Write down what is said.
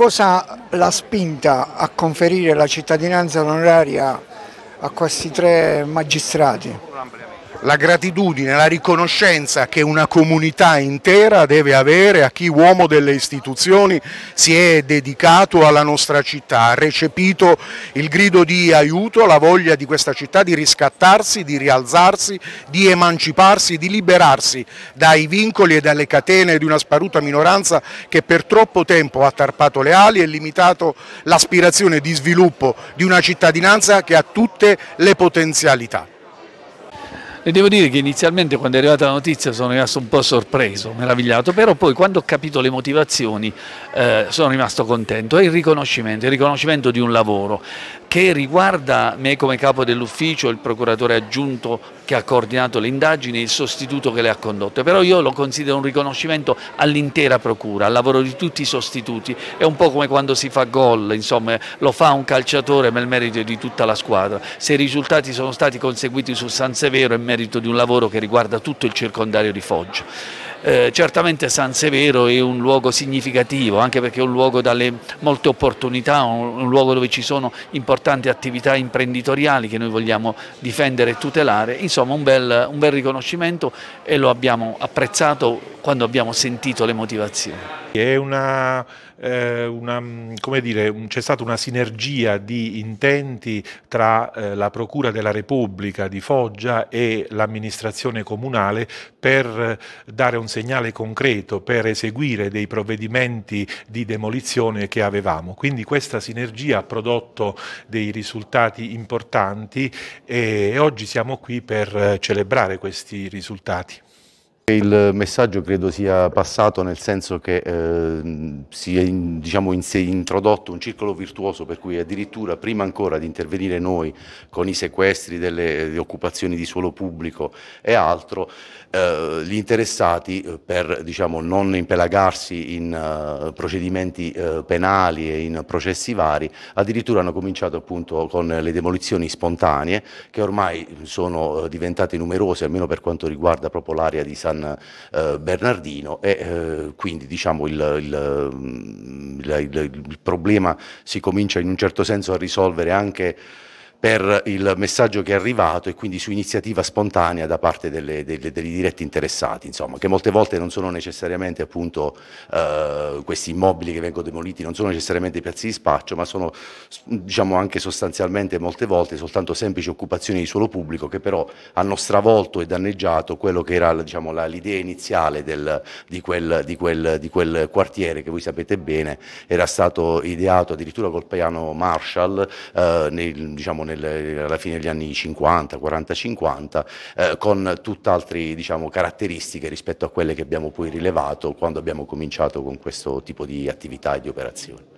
cosa l'ha spinta a conferire la cittadinanza onoraria a questi tre magistrati? La gratitudine, la riconoscenza che una comunità intera deve avere a chi uomo delle istituzioni si è dedicato alla nostra città, ha recepito il grido di aiuto, la voglia di questa città di riscattarsi, di rialzarsi, di emanciparsi, di liberarsi dai vincoli e dalle catene di una sparuta minoranza che per troppo tempo ha tarpato le ali e limitato l'aspirazione di sviluppo di una cittadinanza che ha tutte le potenzialità. E devo dire che inizialmente quando è arrivata la notizia sono rimasto un po' sorpreso, meravigliato, però poi quando ho capito le motivazioni eh, sono rimasto contento. È il riconoscimento, il riconoscimento di un lavoro che riguarda me come capo dell'ufficio, il procuratore aggiunto che ha coordinato le indagini e il sostituto che le ha condotte, però io lo considero un riconoscimento all'intera procura, al lavoro di tutti i sostituti, è un po' come quando si fa gol, insomma lo fa un calciatore ma il merito è di tutta la squadra, se i risultati sono stati conseguiti su San Severo è merito di un lavoro che riguarda tutto il circondario di Foggia. Eh, certamente San Severo è un luogo significativo, anche perché è un luogo dalle molte opportunità, un, un luogo dove ci sono importanti attività imprenditoriali che noi vogliamo difendere e tutelare, insomma un bel, un bel riconoscimento e lo abbiamo apprezzato quando abbiamo sentito le motivazioni. È una, eh, una c'è stata una sinergia di intenti tra eh, la Procura della Repubblica di Foggia e l'amministrazione comunale per dare un segnale concreto, per eseguire dei provvedimenti di demolizione che avevamo. Quindi questa sinergia ha prodotto dei risultati importanti e oggi siamo qui per celebrare questi risultati. Il messaggio credo sia passato nel senso che eh, si è diciamo, in, introdotto un circolo virtuoso per cui addirittura prima ancora di intervenire noi con i sequestri delle occupazioni di suolo pubblico e altro, eh, gli interessati eh, per diciamo, non impelagarsi in uh, procedimenti uh, penali e in processi vari addirittura hanno cominciato appunto con le demolizioni spontanee che ormai sono diventate numerose almeno per quanto riguarda proprio l'area di San uh, Bernardino e quindi diciamo, il, il, il, il problema si comincia in un certo senso a risolvere anche per il messaggio che è arrivato e quindi su iniziativa spontanea da parte delle, delle, dei diretti interessati, insomma, che molte volte non sono necessariamente appunto eh, questi immobili che vengono demoliti, non sono necessariamente piazzi di spaccio, ma sono diciamo anche sostanzialmente molte volte soltanto semplici occupazioni di suolo pubblico che però hanno stravolto e danneggiato quello che era diciamo, l'idea iniziale del, di, quel, di, quel, di, quel, quartiere che voi sapete bene. Era stato ideato addirittura col piano Marshall eh, nel, diciamo, nel, alla fine degli anni 50, 40-50, eh, con tutt'altre diciamo, caratteristiche rispetto a quelle che abbiamo poi rilevato quando abbiamo cominciato con questo tipo di attività e di operazioni.